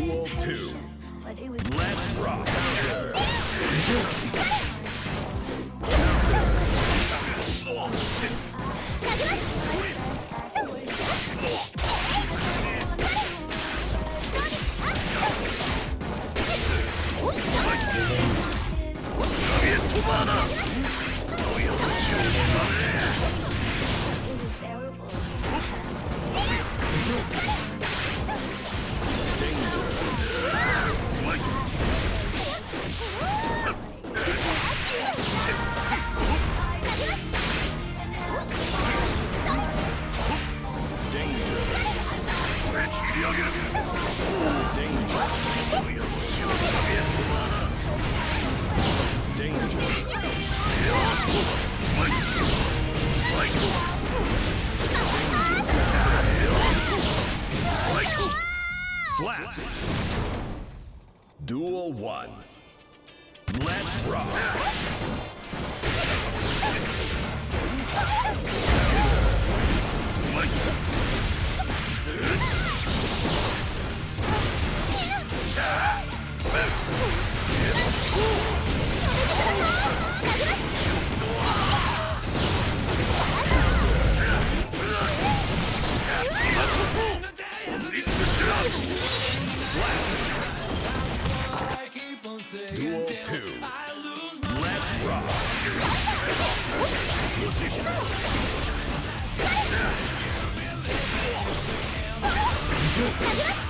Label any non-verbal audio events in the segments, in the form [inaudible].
Duel 2. Let's rock. Slash. Duel 1. Let's rock. [laughs] Slash. Duel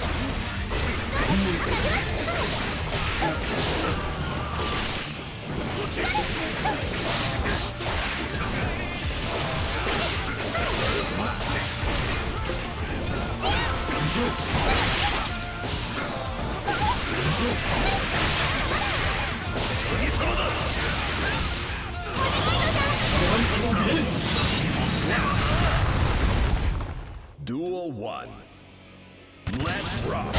Duel 1. Let's rock.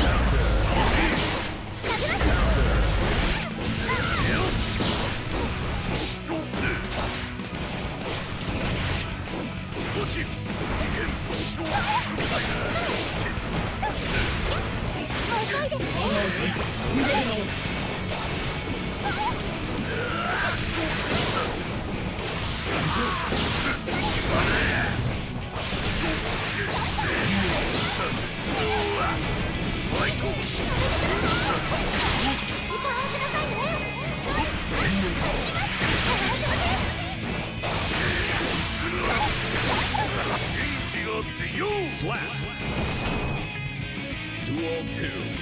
Slash. Duel 2.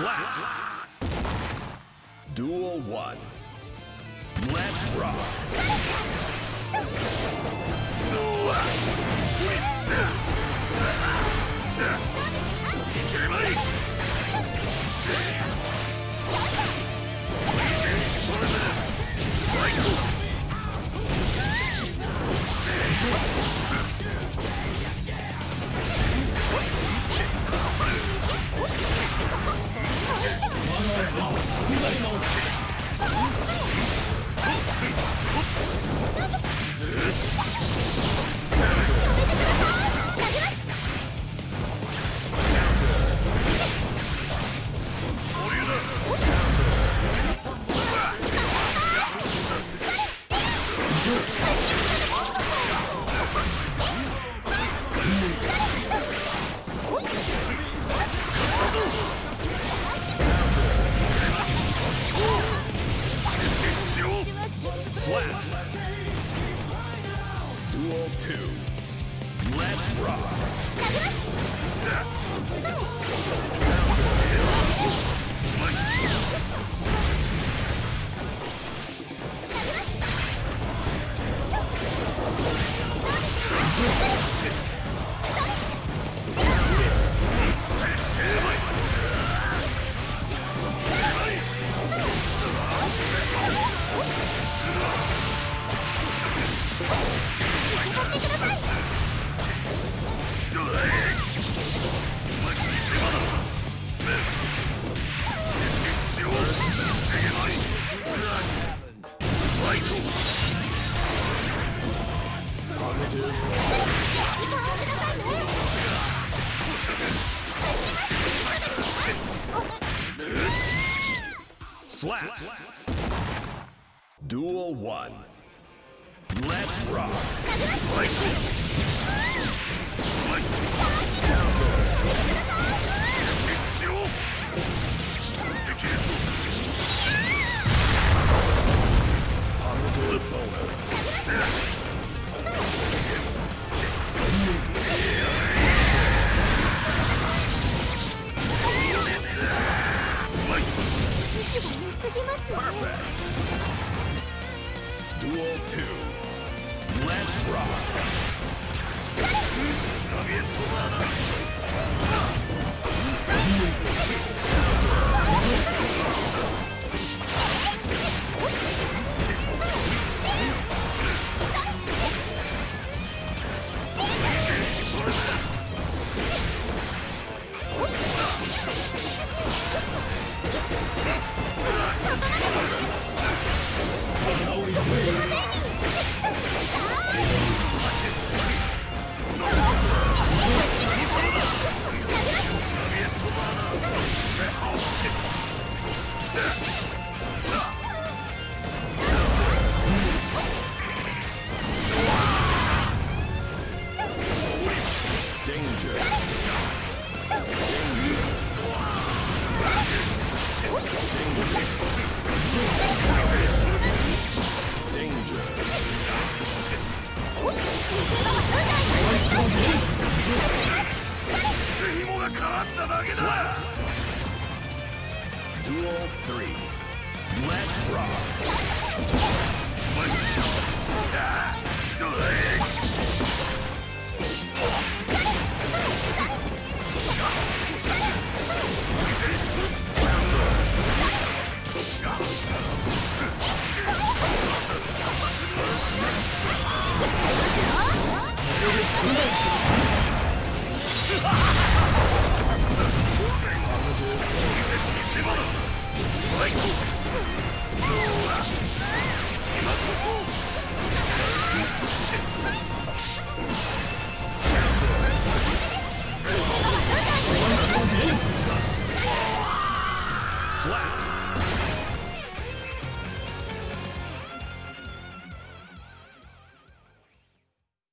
Slash. Duel 1. Let's rock. Rock. Slash. Duel 1. Let's rock. Positive Duel 3. Let's rock.